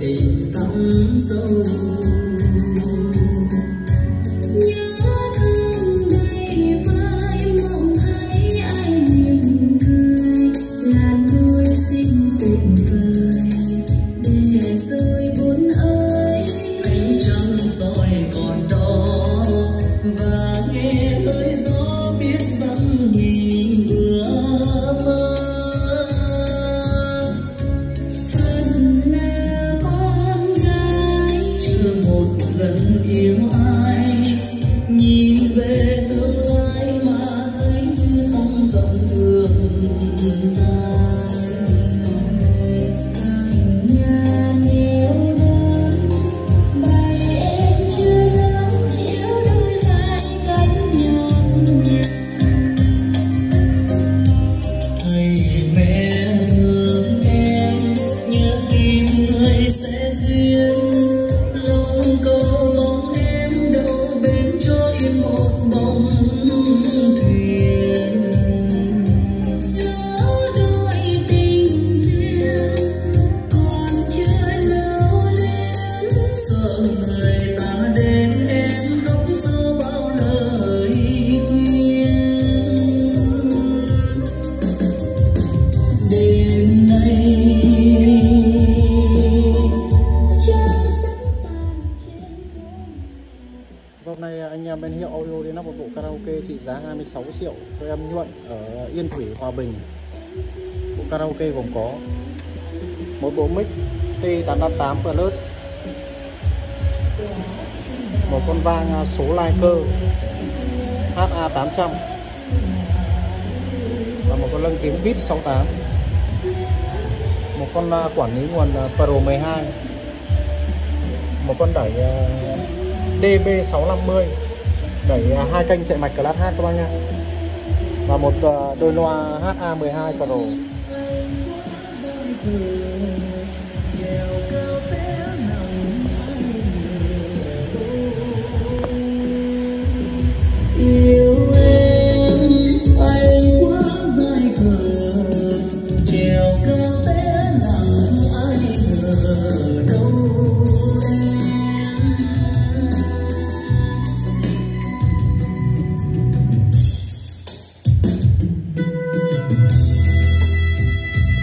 tình tâm sâu còn đó và nghe hơi gió biết rằng nhìn À, em bên hiệu audio đến là một bộ karaoke trị giá 26 triệu cho em nhuận ở Yên Thủy, Hòa Bình. Bộ karaoke gồm có một bộ mic T858 Plus một con vang à, số lai cơ. HA800 và một con lân kiếm VIP 68 một con à, quản lý nguồn à, Pro 12 một con đẩy DB650 đẩy hai kênh chạy mạch class H các bác nhé và một đôi loa HA12 Pro.